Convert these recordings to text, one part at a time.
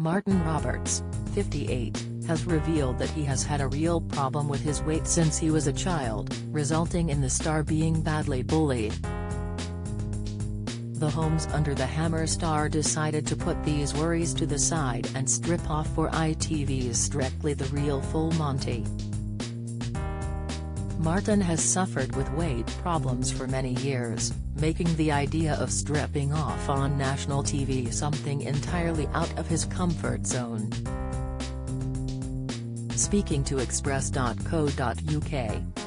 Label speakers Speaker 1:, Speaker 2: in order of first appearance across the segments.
Speaker 1: Martin Roberts, 58, has revealed that he has had a real problem with his weight since he was a child, resulting in the star being badly bullied. The Homes Under the Hammer star decided to put these worries to the side and strip off for ITV's Strictly the Real Full Monty. Martin has suffered with weight problems for many years, making the idea of stripping off on national TV something entirely out of his comfort zone. Speaking to Express.co.uk,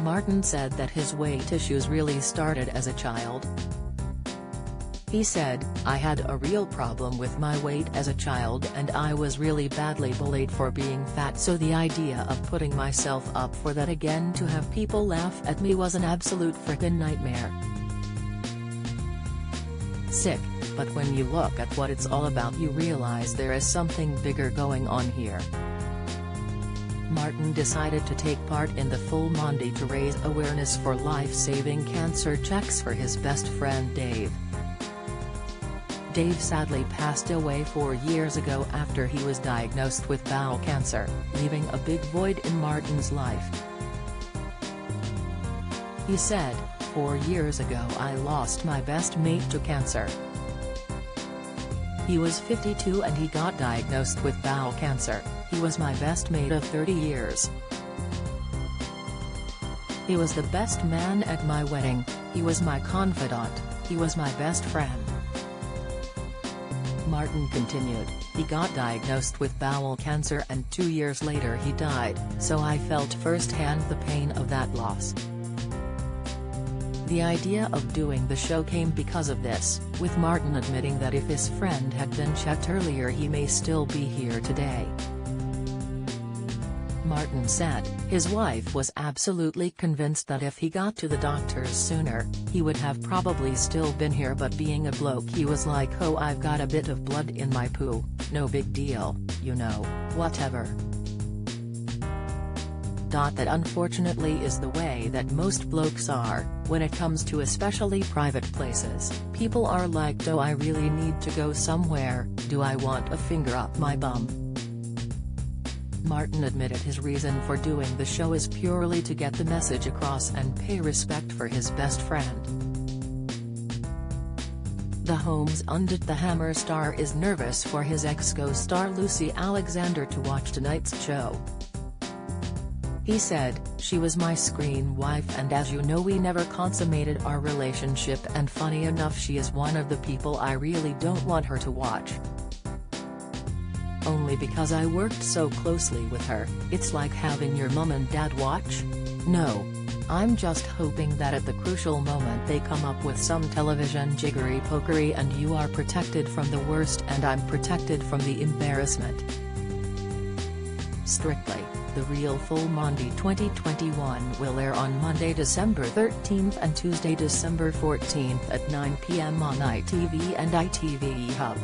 Speaker 1: Martin said that his weight issues really started as a child, he said, I had a real problem with my weight as a child and I was really badly bullied for being fat so the idea of putting myself up for that again to have people laugh at me was an absolute frickin' nightmare. Sick, but when you look at what it's all about you realize there is something bigger going on here. Martin decided to take part in the Full Monty to raise awareness for life-saving cancer checks for his best friend Dave. Dave sadly passed away four years ago after he was diagnosed with bowel cancer, leaving a big void in Martin's life. He said, Four years ago I lost my best mate to cancer. He was 52 and he got diagnosed with bowel cancer, he was my best mate of 30 years. He was the best man at my wedding, he was my confidant, he was my best friend. Martin continued, he got diagnosed with bowel cancer and two years later he died, so I felt firsthand the pain of that loss. The idea of doing the show came because of this, with Martin admitting that if his friend had been checked earlier he may still be here today. Martin said, his wife was absolutely convinced that if he got to the doctors sooner, he would have probably still been here but being a bloke he was like oh I've got a bit of blood in my poo, no big deal, you know, whatever. That unfortunately is the way that most blokes are, when it comes to especially private places, people are like do I really need to go somewhere, do I want a finger up my bum. Martin admitted his reason for doing the show is purely to get the message across and pay respect for his best friend. The Homes Under the Hammer star is nervous for his ex-co-star Lucy Alexander to watch tonight's show. He said, she was my screen wife and as you know we never consummated our relationship and funny enough she is one of the people I really don't want her to watch only because I worked so closely with her, it's like having your mum and dad watch? No. I'm just hoping that at the crucial moment they come up with some television jiggery pokery and you are protected from the worst and I'm protected from the embarrassment. Strictly, the real Full Monty 2021 will air on Monday December 13th and Tuesday December 14th at 9 p.m. on ITV and ITV Hub.